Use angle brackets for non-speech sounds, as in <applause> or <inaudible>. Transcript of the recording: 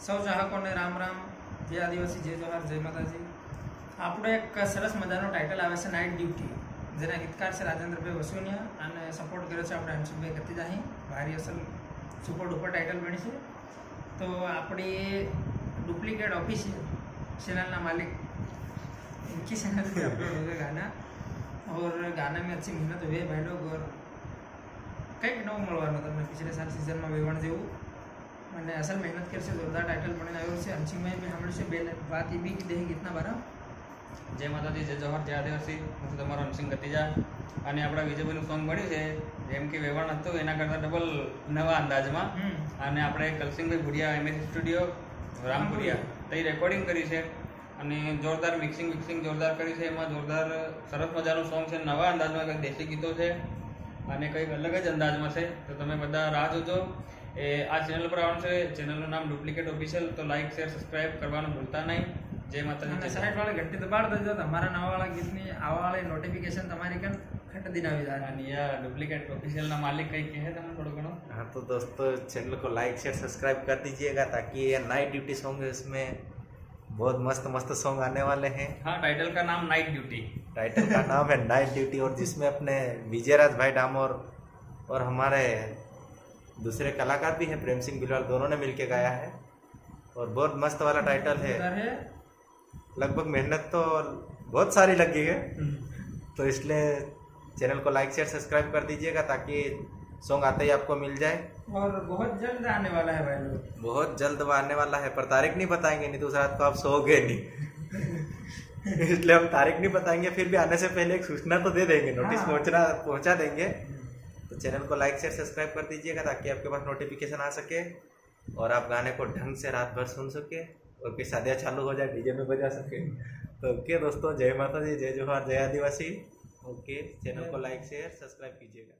સૌ ચાહકોને રામ રામ જય આદિવાસી જય જોહાર જય માતાજી આપણો એક સરસ મજાનો ટાઇટલ આવે છે નાઇટ ડ્યુટી જેના ગીતકાર છે રાજેન્દ્રભાઈ વસુનિયા અને સપોર્ટ કર્યો છે આપણે હંસુભાઈ ગતિદાહી ભારી અસલ સુપર ડુપર ટાઇટલ બની છે તો આપણી डुप्लीकेट ऑफिशियल चैनल मालिक इनकी चैनल पे अपलोड हो गए गाना और गाना में अच्छी मेहनत हुई है भाई लोग और કંઈક નવું મળવાનું તમને પિછલે સાલ સિઝનમાં વેવણ જેવું અને અસલ મહેનત કરશે જોરદાર ટાઇટલ મળીને આવ્યું છે. અંશિંગભાઈ મેં સાંભળ્યું છે બે વાત એ બી દેહ ગીતના બારા જય માતાજી જય જવાહર જય આદિવાસી. હું છું તમારો અંશિંગ ગતિજા અને આપણા વિજયભાઈનું સોંગ મળ્યું છે જેમ કે વેવાણ હતું એના કરતાં ડબલ નવા અંદાજમાં. અને આપણે કલસિંગભાઈ ભુડિયા એમએસ સ્ટુડિયો રામપુરિયા તે રેકોર્ડિંગ કરી છે. અને જોરદાર મિક્સિંગ મિક્સિંગ જોરદાર કરી છે. એમાં જોરદાર સરસ મજાનું સોંગ છે. નવા અંદાજમાં કંઈક દેશી ગીતો છે. અને કંઈક અલગ જ અંદાજમાં છે. તો તમે બધા રાહ જોજો. आ चैनल पर એ આ ચેનલ પર આવવાનું છે ચેનલનું નામ ડુપ્લિકેટ ઓફિશિયલ તો લાઈક શેર સબસ્ક્રાઇબ કરવાનું ભૂલતા નહીં જય માતાજી સાઈડ વાળા ઘંટી દબાડ દેજો તમારા નવાવાળા आवा वाले नोटिफिकेशन तुम्हारी कन खट दिन अभी यानी या डुप्लीकेट ऑफिशियल ना मालिक कई कहे तुम थोड़ा घणो। हाँ तो दोस्तों चैनल को लाइक शेयर सब्सक्राइब कर दीजिएगा ताकि ये नाइट ड्यूटी सॉन्ग है इसमें बहुत मस्त मस्त सॉन्ग आने वाले हैं। हाँ टाइटल का नाम नाइट ड्यूटी टाइटल का नाम है नाइट ड्यूटी और जिसमें अपने विजयराज भाई डामोर और हमारे दूसरे कलाकार भी हैं प्रेम सिंह बिलवाल दोनों ने मिलके गाया है। और बहुत मस्त वाला टाइटल है, लगभग मेहनत तो बहुत सारी लगी है। हम्म। तो इसलिए चैनल को लाइक शेयर सब्सक्राइब कर दीजिएगा ताकि सॉन्ग आते ही आपको मिल जाए। और बहुत जल्द आने वाला है भाई लोग। बहुत जल्द आने वाला है पर तारीख नहीं बताएँगे नहीं तो उस रात को आप सो गए नहीं। <laughs> इसलिए हम तारीख नहीं बताएँगे फिर भी आने से पहले एक सूचना तो दे देंगे हाँ। नोटिस पहुँचना पहुँचा देंगे। तो चैनल को लाइक शेयर सब्सक्राइब कर दीजिएगा ताकि आपके पास नोटिफिकेशन आ सके और आप गाने को ढंग से रात भर सुन सके और फिर शादियाँ चालू हो जाए डीजे में बजा सके। तो ओके दोस्तों जय माता दी जय जोहार जय आदिवासी। ओके चैनल को लाइक शेयर सब्सक्राइब कीजिएगा।